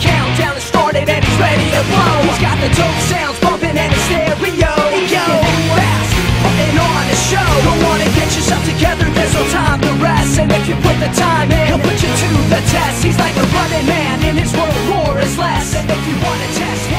countdown has started and he's ready to blow. He's got the dope sounds bumping and his stereo. Yo, fast, putting on a show. Don't wanna get yourself together, there's no time to rest. And if you put the time in, he'll put you to the test. He's like a running man in his world, more is less. And if you wanna test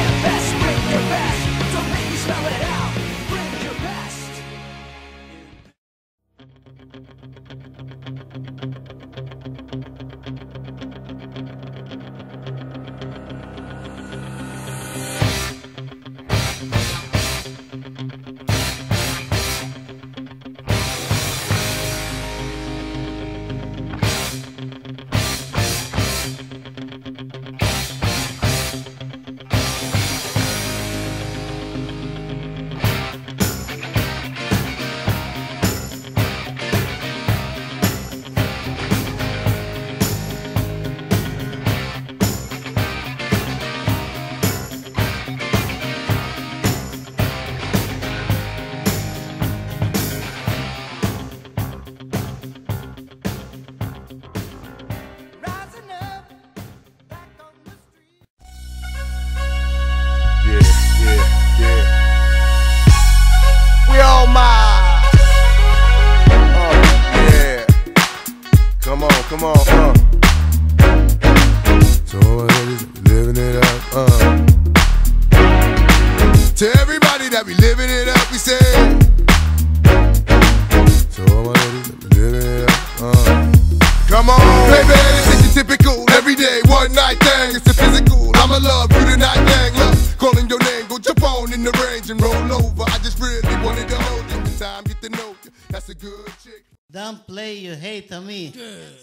get to know you. That's a good chick. Don't play you hate on me.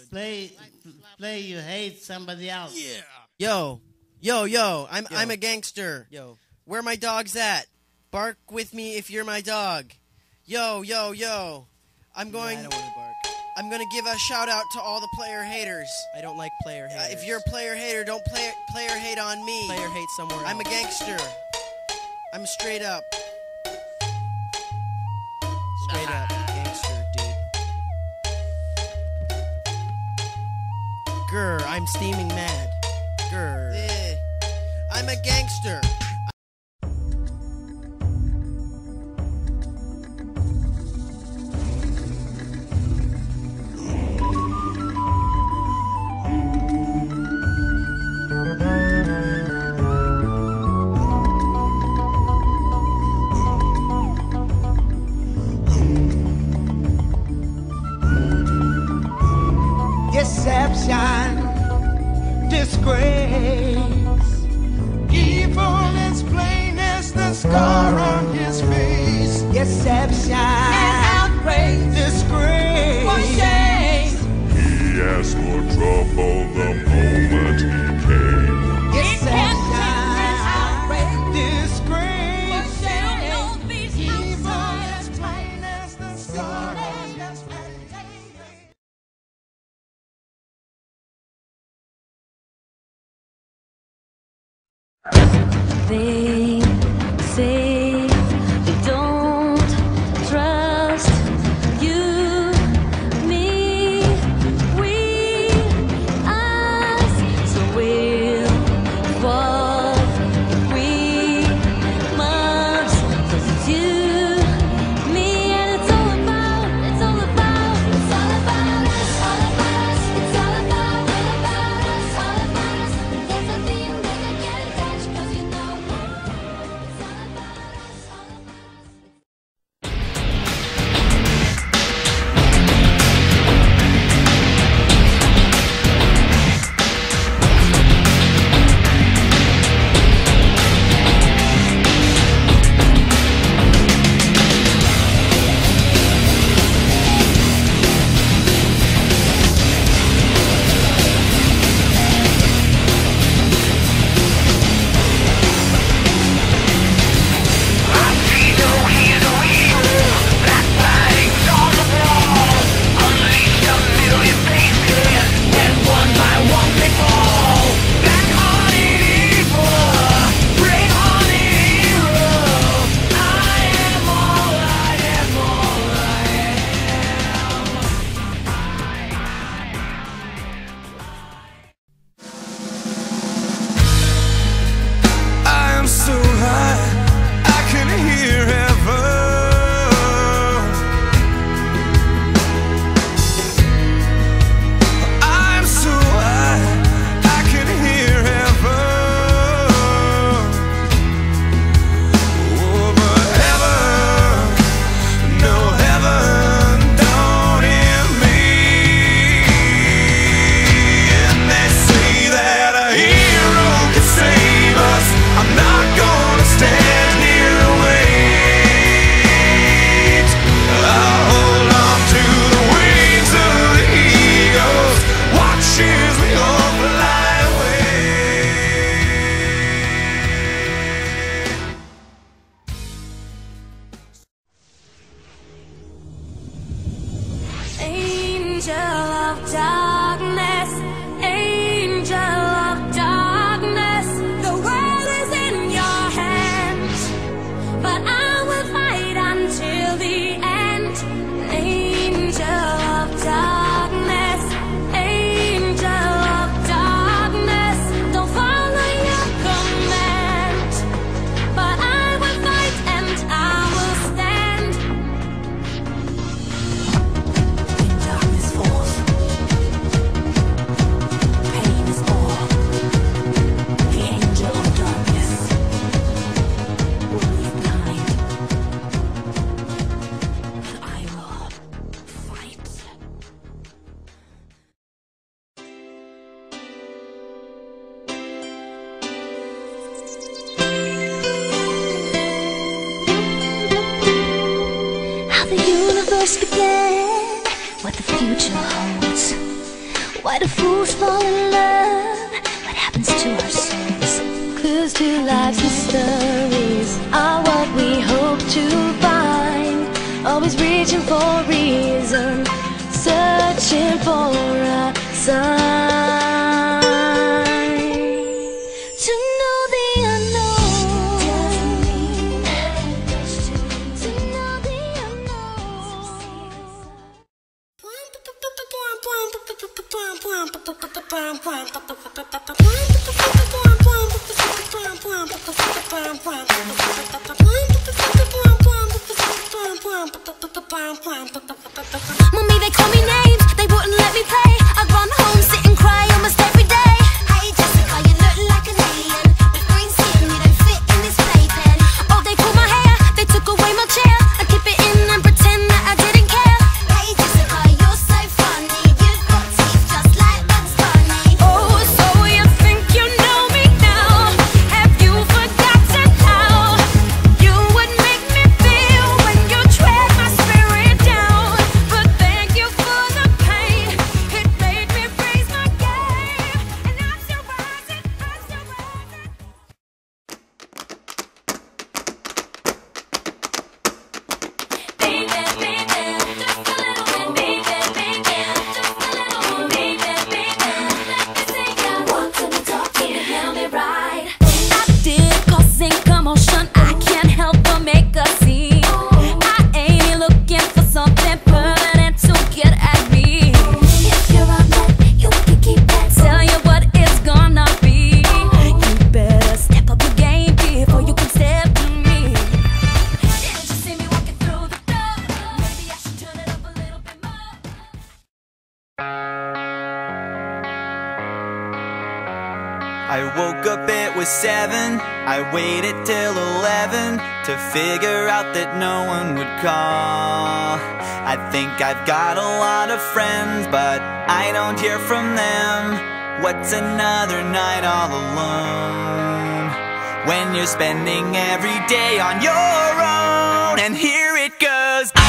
Play play you hate somebody else. Yeah. Yo, yo, yo! I'm I'm a gangster. Yo. Where my dogs at? Bark with me if you're my dog. Yo, yo, yo! I'm going. I don't want to bark. I'm gonna give a shout out to all the player haters. I don't like player Uh, haters. if you're a player hater, don't play player hate on me. player hate somewhere I'm a gangster. I'm straight up. Straight up gangster, dude. Grr, I'm steaming mad. Grr. I'm a gangster. Scar on his face. Deception and outrage, disgrace. For shame. He asked for trouble the moment he came. Deception and outrage, disgrace. For shame. Evil is plain as the scar on his face. They Why do fools fall in love? What happens to our souls? Clues to life's mysteries are what we hope to find. Always reaching for reason, searching for a sign. Mommy, they call me names, they wouldn't let me play. I run home. I woke up, it was seven. I waited till eleven To figure out that no one would call. I think I've got a lot of friends But I don't hear from them. What's another night all alone? When you're spending every day on your own And here it goes.